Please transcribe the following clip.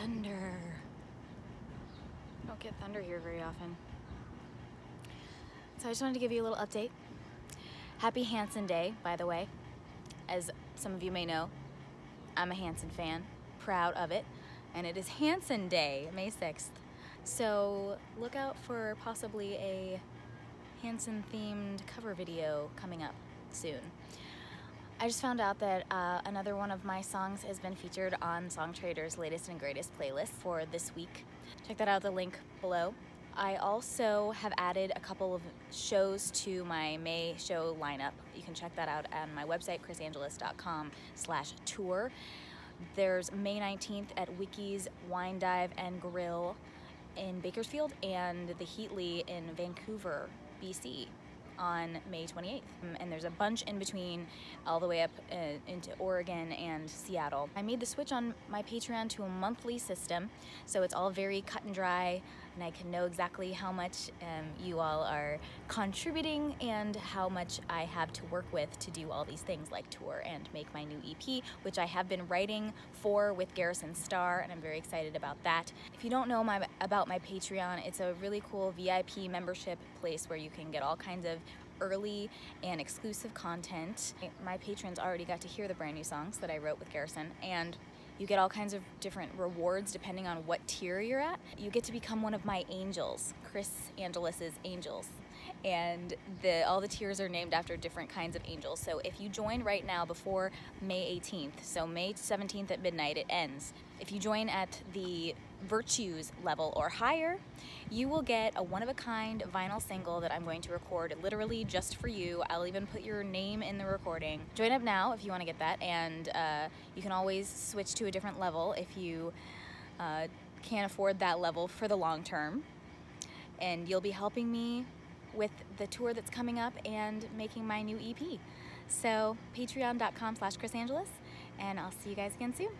thunder. Don't get thunder here very often. So I just wanted to give you a little update. Happy Hanson Day, by the way. As some of you may know, I'm a Hanson fan, proud of it. And it is Hanson Day, May 6th. So look out for possibly a Hanson themed cover video coming up soon. I just found out that uh, another one of my songs has been featured on Songtradr's latest and greatest playlist for this week. Check that out, the link below. I also have added a couple of shows to my May show lineup. You can check that out on my website, krisangelis.com slash tour. There's May 19th at Wiki's Wine Dive and Grill in Bakersfield and the Heatley in Vancouver, BC on May 28th. Um, and there's a bunch in between all the way up uh, into Oregon and Seattle. I made the switch on my Patreon to a monthly system, so it's all very cut and dry and I can know exactly how much um, you all are contributing and how much I have to work with to do all these things like tour and make my new EP, which I have been writing for with Garrison Starr, and I'm very excited about that. If you don't know my, about my Patreon, it's a really cool VIP membership place where you can get all kinds of early and exclusive content. My patrons already got to hear the brand new songs that I wrote with Garrison, and you get all kinds of different rewards depending on what tier you're at. You get to become one of my angels, Kris Angelis's angels. And the, all the tiers are named after different kinds of angels. So if you join right now before May 18th, so May 17th at midnight, it ends. If you join at the virtues level or higher, you will get a one-of-a-kind vinyl single that I'm going to record literally just for you. I'll even put your name in the recording. Join up now if you want to get that, and uh, you can always switch to a different level if you uh, can't afford that level for the long term. And you'll be helping me with the tour that's coming up and making my new EP. So patreon.com slash krisangelis, and I'll see you guys again soon.